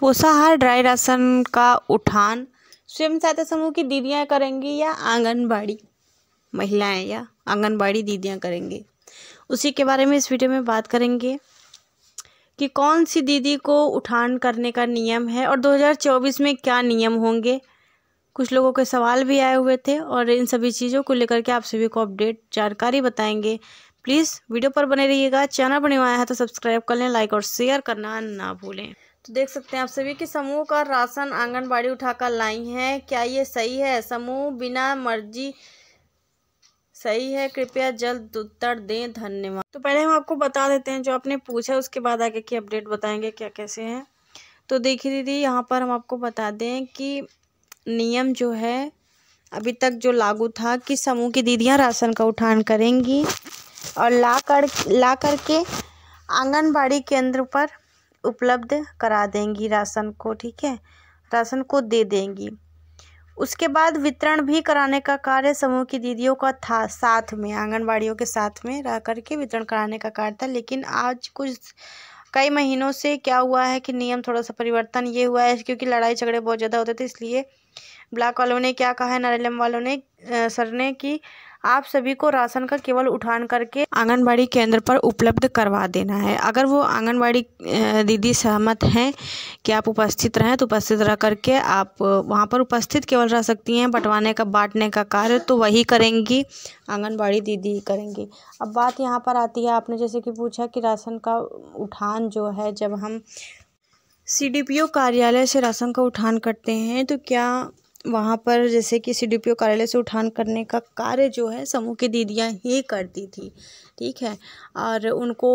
पोषाहार dry ration का उठान स्वयं सहायता समूह की दीदियाँ करेंगी या आंगनबाड़ी महिलाएँ या आंगनबाड़ी दीदियाँ करेंगी? उसी के बारे में इस वीडियो में बात करेंगे कि कौन सी दीदी को उठान करने का नियम है और 2024 में क्या नियम होंगे? कुछ लोगों के सवाल भी आए हुए थे और इन सभी चीज़ों को लेकर के आप सभी को अपडेट जानकारी बताएँगे। प्लीज़ वीडियो पर बने रहिएगा, चैनल बने हुआ है तो सब्सक्राइब कर लें, लाइक और शेयर करना ना भूलें। तो देख सकते हैं आप सभी कि समूह का राशन, आंगनबाड़ी उठाकर लाई है। क्या ये सही है? समूह बिना मर्ज़ी सही है? कृपया जल्द उत्तर दें। धन्यवाद। तो पहले हम आपको बता देते हैं जो आपने पूछा, उसके बाद आगे की अपडेट बताएँगे क्या कैसे है। तो देखिए दीदी, यहाँ पर हम आपको बता दें कि नियम जो है, अभी तक जो लागू था कि समूह की दीदियाँ राशन का उठान करेंगी और ला कर, ला करके आंगनबाड़ी केंद्र पर उपलब्ध करा देंगी राशन को, ठीक है? राशन को दे देंगी। उसके बाद वितरण भी कराने का कार्य समूह की दीदियों का था, साथ में, आंगनबाड़ियों के साथ में रह करके वितरण कराने का कार्य था। लेकिन आज कुछ कई महीनों से क्या हुआ है कि नियम थोड़ा सा परिवर्तन ये हुआ है, क्योंकि लड़ाई झगड़े बहुत ज़्यादा होते थे, इसलिए ब्लॉक वालों ने क्या कहा है, नारेलम वालों ने सर ने कि आप सभी को राशन का केवल उठान करके आंगनबाड़ी केंद्र पर उपलब्ध करवा देना है। अगर वो आंगनबाड़ी दीदी सहमत हैं कि आप उपस्थित रहें तो उपस्थित रह करके आप वहाँ पर उपस्थित केवल रह सकती हैं, बंटवाने का, बांटने का कार्य तो वही करेंगी, आंगनबाड़ी दीदी करेंगी। अब बात यहाँ पर आती है, आपने जैसे कि पूछा कि राशन का उठान जो है, जब हम सीडीपीओ कार्यालय से राशन का उठान करते हैं तो क्या वहाँ पर जैसे कि सी डी कार्यालय से उठान करने का कार्य जो है, समूह की दीदियाँ ही करती थी, ठीक है? और उनको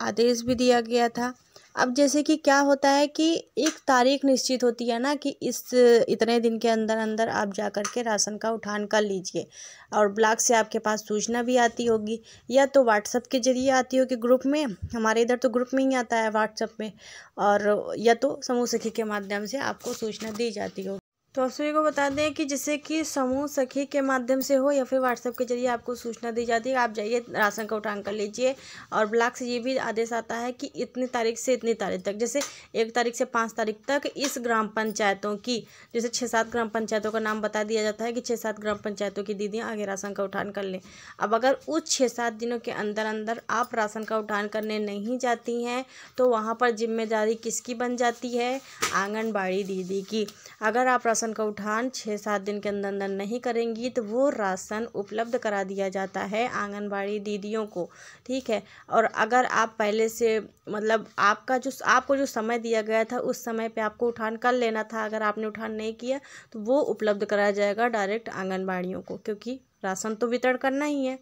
आदेश भी दिया गया था। अब जैसे कि क्या होता है कि एक तारीख निश्चित होती है ना कि इस, इतने दिन के अंदर अंदर आप जा कर के राशन का उठान कर लीजिए और ब्लॉक से आपके पास सूचना भी आती होगी या तो व्हाट्सअप के ज़रिए आती होगी ग्रुप में, हमारे इधर तो ग्रुप में ही आता है व्हाट्सअप में, और या तो समूह सखी के माध्यम से आपको सूचना दी जाती होगी। तो आप सभी को बता दें कि जैसे कि समूह सखी के माध्यम से हो या फिर व्हाट्सएप के ज़रिए आपको सूचना दी जाती है, आप जाइए, राशन का उठान कर लीजिए और ब्लॉक से ये भी आदेश आता है कि इतनी तारीख से इतनी तारीख तक, जैसे एक तारीख से पाँच तारीख तक इस ग्राम पंचायतों की, जैसे छः सात ग्राम पंचायतों का नाम बता दिया जाता है कि छः सात ग्राम पंचायतों की दीदियाँ आगे राशन का उठान कर लें। अब अगर उस छः सात दिनों के अंदर अंदर आप राशन का उठान करने नहीं जाती हैं तो वहाँ पर ज़िम्मेदारी किसकी बन जाती है? आंगनबाड़ी दीदी की। अगर आप राशन का उठान छः सात दिन के अंदर अंदर नहीं करेंगी तो वो राशन उपलब्ध करा दिया जाता है आंगनबाड़ी दीदियों को, ठीक है? और अगर आप पहले से मतलब आपका जो, आपको जो समय दिया गया था, उस समय पे आपको उठान कर लेना था, अगर आपने उठान नहीं किया तो वो उपलब्ध कराया जाएगा डायरेक्ट आंगनबाड़ियों को, क्योंकि राशन तो वितरण करना ही है।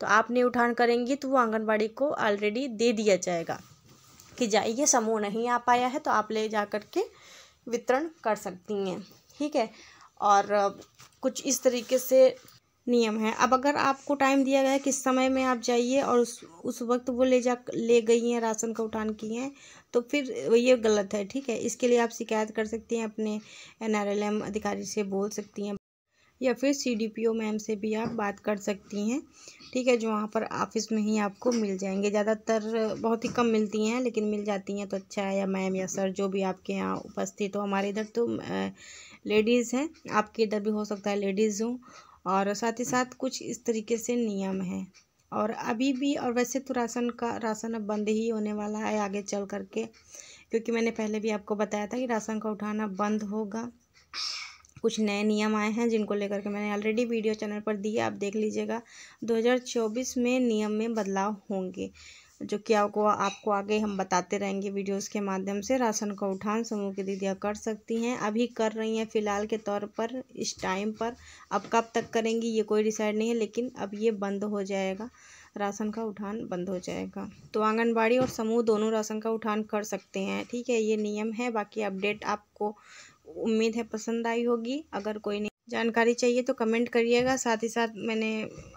तो आपने उठान करेंगी तो वो आंगनबाड़ी को ऑलरेडी दे दिया जाएगा कि जाइए, समूह नहीं आ पाया है तो आप ले जा कर के वितरण कर सकती हैं। ठीक है? और कुछ इस तरीके से नियम है। अब अगर आपको टाइम दिया गया है किस समय में आप जाइए और उस उस वक्त वो ले जा, ले गई हैं, राशन का उठान की हैं तो फिर ये गलत है, ठीक है? इसके लिए आप शिकायत कर सकती हैं, अपने एनआरएलएम अधिकारी से बोल सकती हैं, या फिर C D P O ma'am से भी आप बात कर सकती हैं, ठीक है? जो वहाँ पर ऑफ़िस में ही आपको मिल जाएँगे। ज़्यादातर बहुत ही कम मिलती हैं, लेकिन मिल जाती हैं तो अच्छा है, या मैम या सर जो भी आपके यहाँ उपस्थित हो। हमारे इधर तो लेडीज़ हैं, आपके इधर भी हो सकता है लेडीज़ हों, और साथ ही साथ कुछ इस तरीके से नियम हैं। और अभी भी, और वैसे तो राशन का, राशन अब बंद ही होने वाला है आगे चल करके, क्योंकि मैंने पहले भी आपको बताया था कि राशन का उठाना बंद होगा। कुछ नए नियम आए हैं जिनको लेकर के मैंने ऑलरेडी वीडियो चैनल पर दी है आप देख लीजिएगा। 2024 में नियम में बदलाव होंगे। जो कि आपको आपको आगे हम बताते रहेंगे वीडियोस के माध्यम से। राशन का उठान समूह की दीदियाँ कर सकती हैं। अभी कर रही हैं फ़िलहाल के तौर पर, इस टाइम पर। अब कब तक करेंगी ये कोई डिसाइड नहीं है, लेकिन अब ये बंद हो जाएगा। राशन का उठान बंद हो जाएगा। तो आंगनबाड़ी और समूह दोनों राशन का उठान कर सकते हैं। ठीक है, ये नियम है। बाकी अपडेट आपको उम्मीद है पसंद आई होगी। अगर कोई जानकारी चाहिए तो कमेंट करिएगा। साथ ही साथ मैंने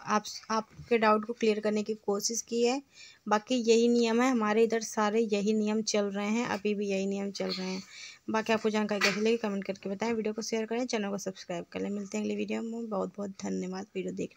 आप, आपके डाउट को क्लियर करने की कोशिश की है। बाकी यही नियम है। हमारे इधर सारे यही नियम चल रहे हैं। अभी भी यही नियम चल रहे हैं। बाकी आपको जानकारी कैसे लगी कमेंट करके बताएँ। वीडियो को शेयर करें, चैनल को सब्सक्राइब करें मिलते हैं अगली वीडियो में। बहुत बहुत धन्यवाद। वीडियो देख